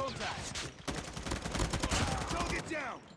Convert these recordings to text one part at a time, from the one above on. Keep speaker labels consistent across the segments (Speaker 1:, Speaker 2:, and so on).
Speaker 1: Contact! Target down!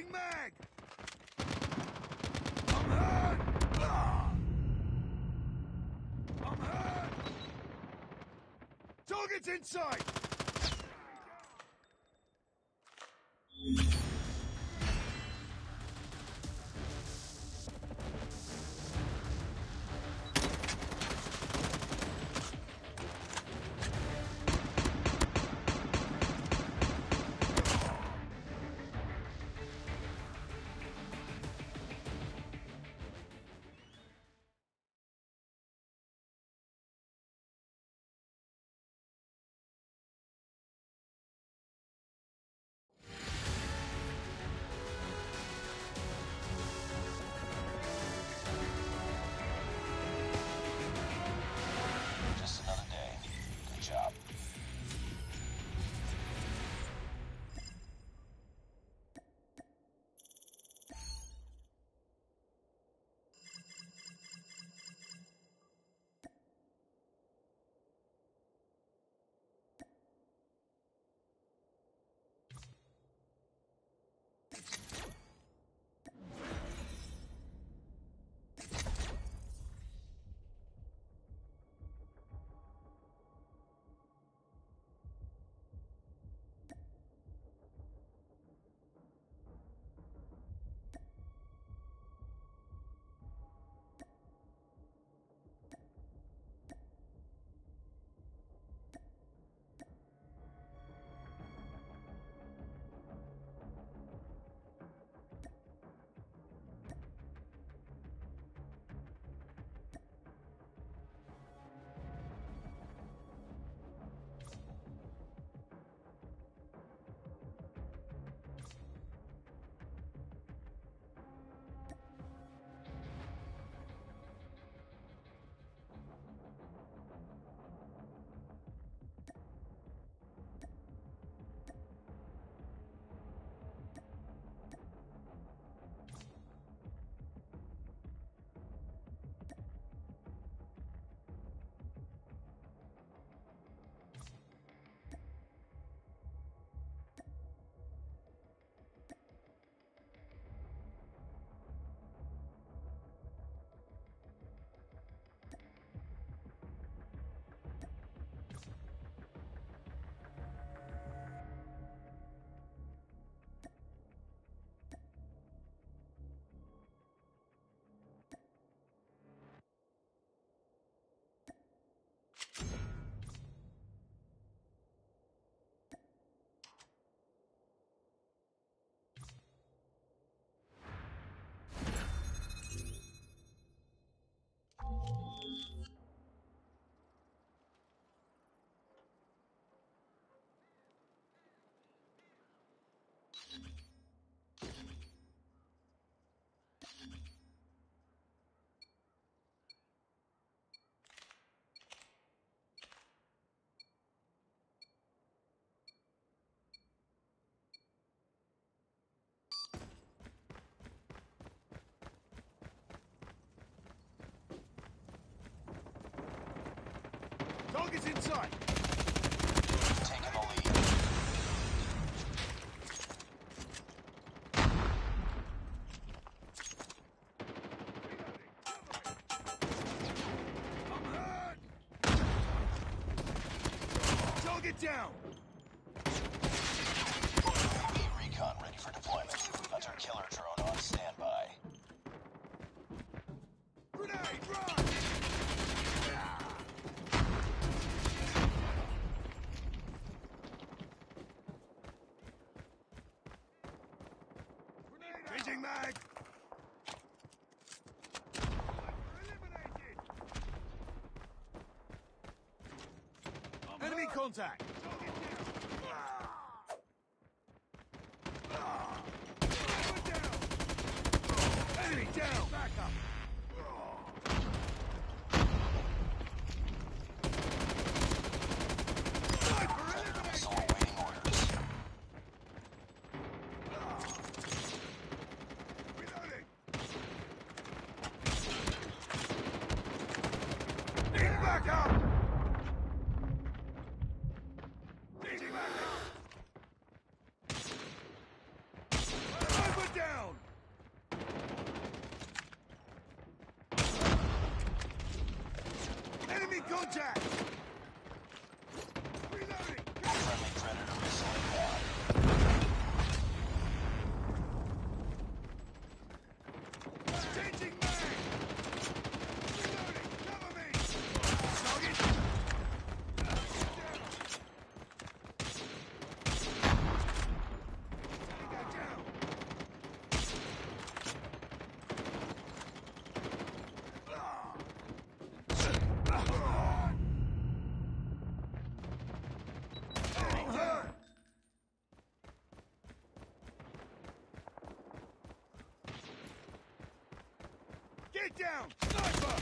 Speaker 1: Loading mag! I'm hurt! I'm hurt! Target's in sight! Target's inside! Throwing mag! Eliminated! Enemy contact! down! Sniper!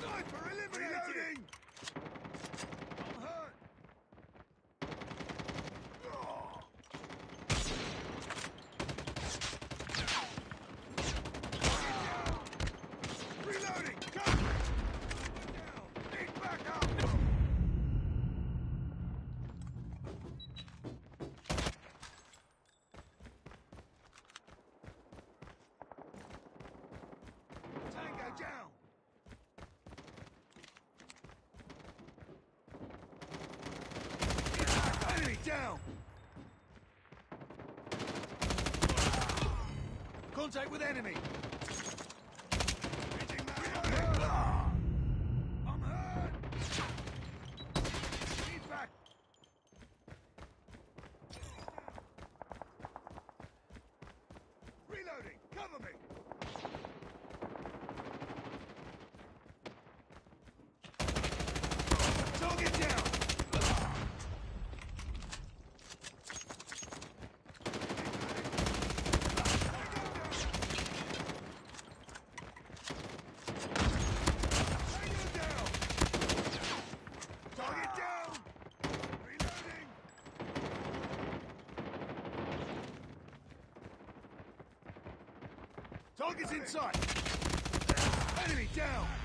Speaker 1: Sniper, eliminated! Contact with enemy! I'm hurt! Target's inside. Enemy down.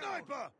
Speaker 1: Sniper!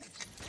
Speaker 1: Ugh.